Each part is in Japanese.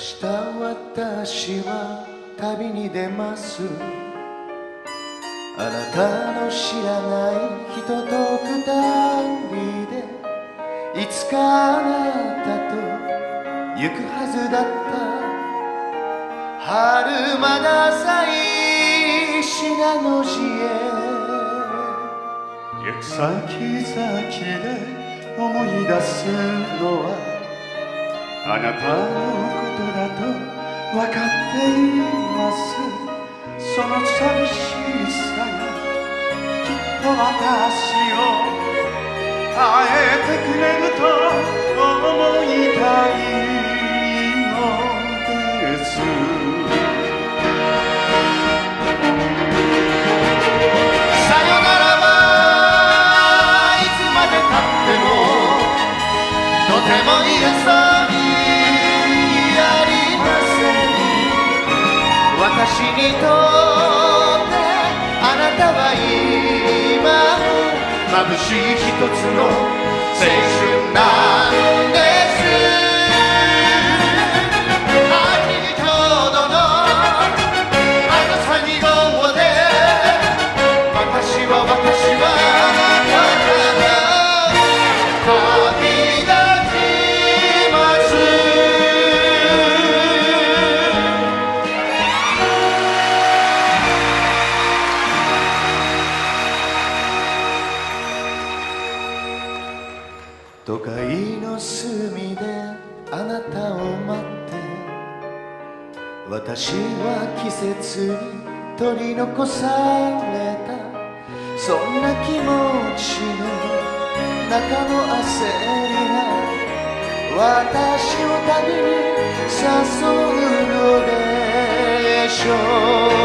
日私は旅に出ます。あなたの知らない人と二人でいつかあなたと行くはずだった。春まだ咲い信濃路へ。行く先々で思い出すのはあなたのことだと分かっています。その寂しさがきっと私を耐えてくれると思い眩しい一つの青春なんだ。都会の隅であなたを待って私は季節に取り残された。そんな気持ちの中の焦りが私を旅に誘うのでしょう。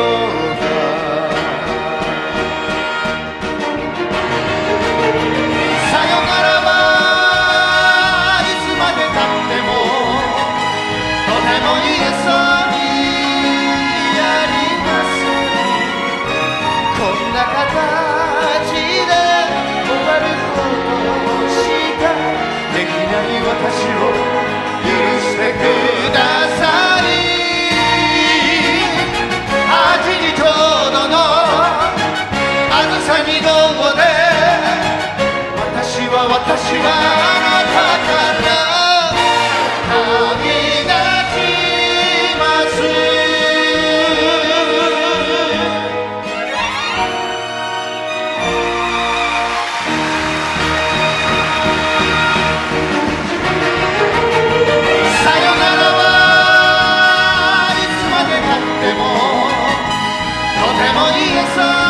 私はあなたからさよならはいつまでたってもとても言えそう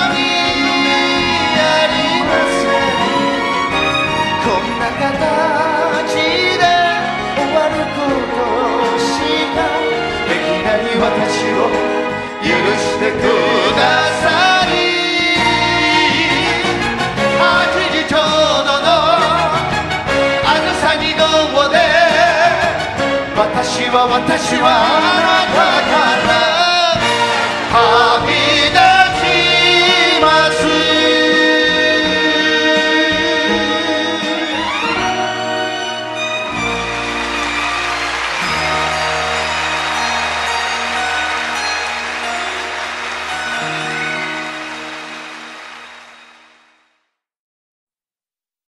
私はあなたから。